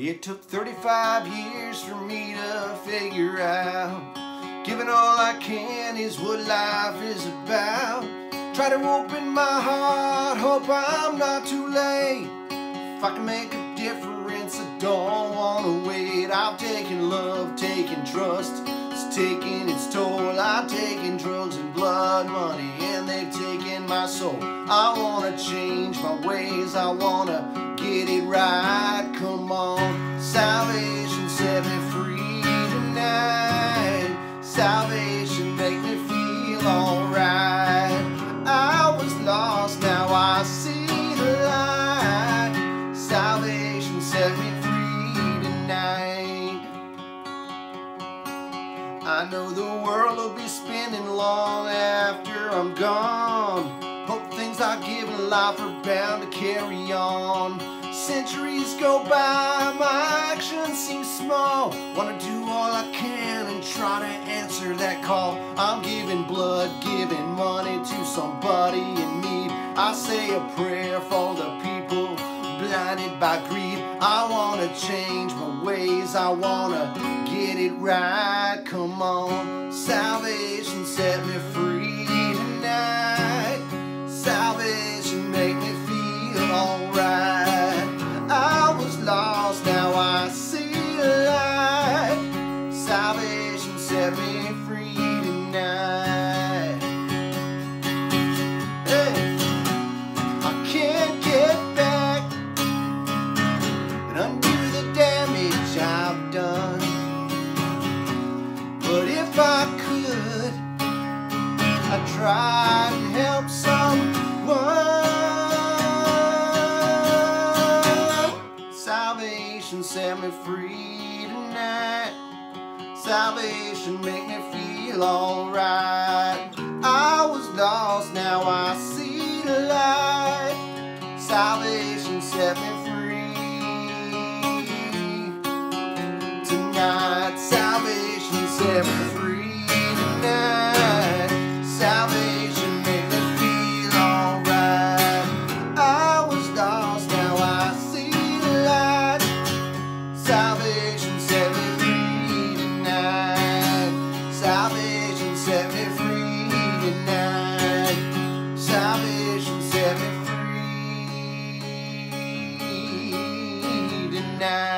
It took 35 years for me to figure out. Giving all I can is what life is about. Try to open my heart, hope I'm not too late. If I can make a difference, I don't wanna wait. I've taken love, taken trust. It's taking its toll. I've taken drugs and blood money And they've taken my soul. I wanna change my ways, I wanna get it right. Come on, I know the world will be spinning long after I'm gone. Hope things I give in life are bound to carry on. Centuries go by, my actions seem small. Wanna do all I can and try to answer that call. I'm giving blood, giving money to somebody in need. I say a prayer for the people blinded by greed. I wanna change my ways, I wanna right Come on, Salvation set me free tonight. Salvation make me feel alright. I was lost, now I see the light. Salvation set me free tonight. Salvation set me night.